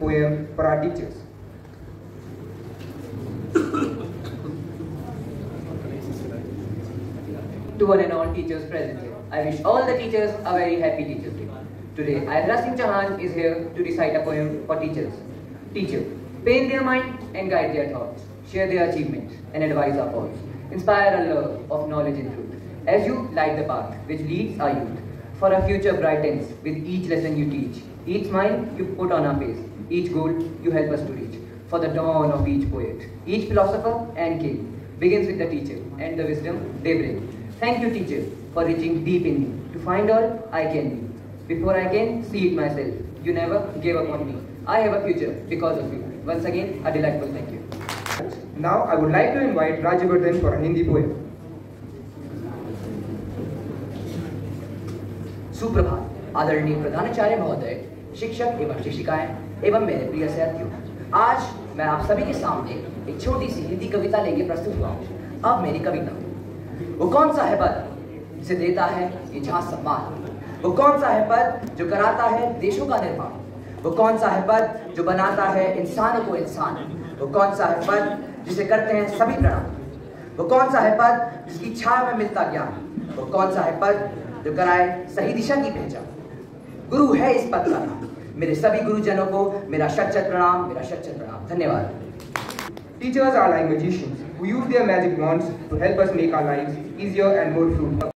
poem for our teachers. To one and all teachers present here, I wish all the teachers a very happy Teachers Day. Today, Adhiraj Singh Chauhan is here to recite a poem for teachers. Teacher, pain their mind and guide their thoughts, share their achievements and advise our faults, inspire a love of knowledge and truth. As you light the path which leads our youth, for a future brightens with each lesson you teach, each smile you put on our face, each goal you help us to reach. For the dawn of each poet, each philosopher and king begins with the teacher and the wisdom they bring. Thank you, teacher, for reaching deep in me to find all I can be. Before I can see it myself, you never gave up on me. I have a future because of you. Once again, a delightful thank you. Now I would like to invite Rajyavardhan for a Hindi poem. सुप्रभात। आदरणीय प्रधानाचार्य महोदय, शिक्षक एवं शिक्षिकाएँ, एवं मेरे प्रिय साथियों आज मैं आप सभी के सामने एक छोटी सी हिंदी कविता लेके प्रस्तुत हुआ हूँ। अब मेरी कविता। वो कौन सा है पद जिसे देता है ये जहाँ सम्मान? वो कौन सा है पद जो कराता है देशों का निर्माण? वो कौन सा है पद जो बनाता है इंसान को इंसान? वो कौन सा है पद जिसे करते हैं सभी प्रणाम? वो कौन सा है पद जिसकी छाया में मिलता ज्ञान? वो कौन सा है पद जो कराए, सही दिशा की पहचान। गुरु है इस पद का नाम। मेरे सभी गुरुजनों को मेरा शत शत प्रणाम, मेरा शत शत प्रणाम। धन्यवाद। Teachers are like magicians who use their magic wands to help us make our lives easier and more fruitful